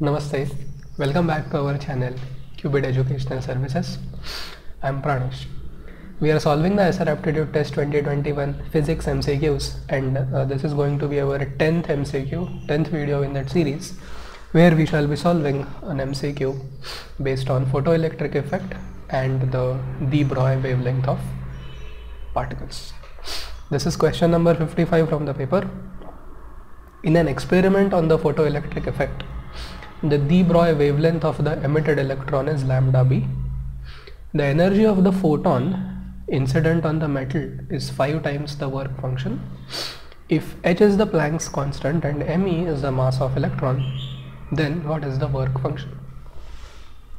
Namaste. Welcome back to our channel Qubit Educational Services. I am Pranesh. We are solving the IISER Aptitude Test 2021 Physics MCQs and uh, this is going to be our 10th MCQ, 10th video in that series where we shall be solving an MCQ based on photoelectric effect and the de Broglie wavelength of particles. This is question number 55 from the paper. In an experiment on the photoelectric effect, the de Broglie wavelength of the emitted electron is lambda b. The energy of the photon incident on the metal is 5 times the work function. If h is the Planck's constant and me is the mass of electron, then what is the work function?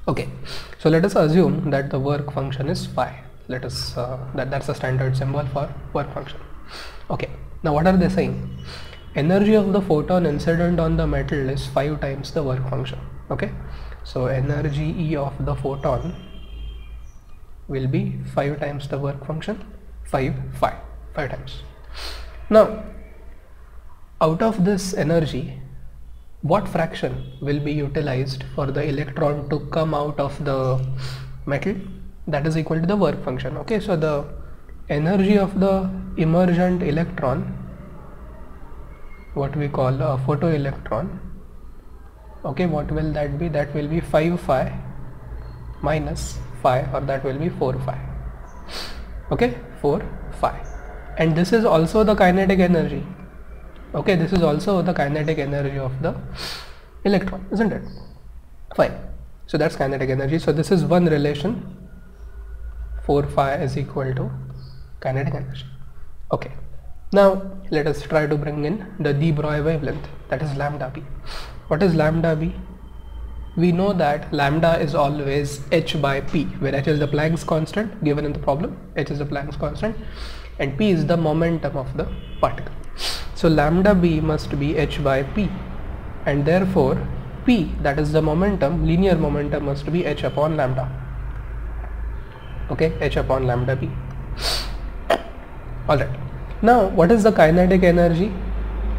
Okay, so let us assume that the work function is phi. Let us uh, that that's a standard symbol for work function. Okay, now what are they saying? Energy of the photon incident on the metal is 5 times the work function okay? So energy E of the photon will be 5 times the work function 5 5 5 times. Now out of this energy what fraction will be utilized for the electron to come out of the metal? That is equal to the work function okay? So the energy of the emergent electron what we call a photoelectron. Okay what will that be? That will be 5 phi minus phi or that will be 4 phi. Okay 4 phi. And this is also the kinetic energy. Okay this is also the kinetic energy of the electron isn't it? Fine. So that's kinetic energy. So this is one relation. 4 phi is equal to kinetic energy. Okay now let us try to bring in the de Broglie wavelength that is lambda b. What is lambda b? We know that lambda is always h by p where h is the Planck's constant given in the problem h is the Planck's constant and p is the momentum of the particle. So lambda b must be h by p and therefore p that is the momentum linear momentum must be h upon lambda okay h upon lambda b alright now what is the kinetic energy?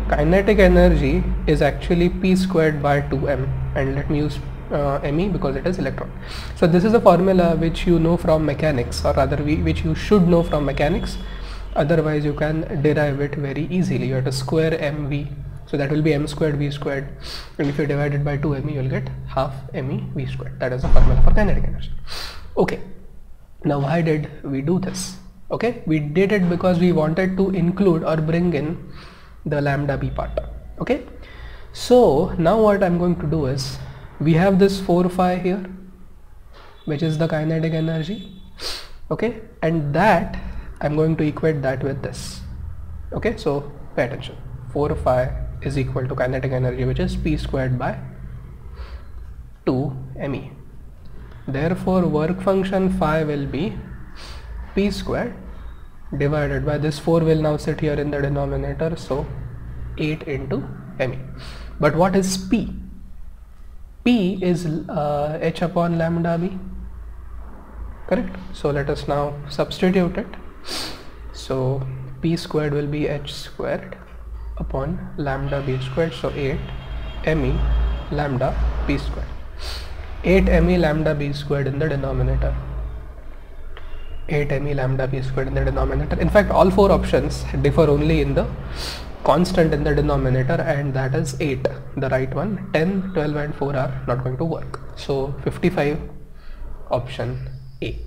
Kinetic energy is actually p squared by 2m and let me use uh, me because it is electron. So this is a formula which you know from mechanics or rather we, which you should know from mechanics otherwise you can derive it very easily. You have to square mv so that will be m squared v squared and if you divide it by 2 me you will get half me v squared that is the formula for kinetic energy. Okay now why did we do this? Okay? We did it because we wanted to include or bring in the lambda b part. Okay? So now what I'm going to do is we have this 4 phi here which is the kinetic energy. Okay? And that I'm going to equate that with this. Okay? So pay attention. 4 phi is equal to kinetic energy which is p squared by 2 me therefore work function phi will be p square divided by this 4 will now sit here in the denominator so 8 into me but what is p? P is uh, h upon lambda b. Correct? So let us now substitute it. So p squared will be h squared upon lambda b squared so 8 me lambda b squared. 8 me lambda b squared in the denominator 8 me lambda b squared in the denominator. In fact, all four options differ only in the constant in the denominator and that is 8 the right one 10 12 and 4 are not going to work. So 55 option a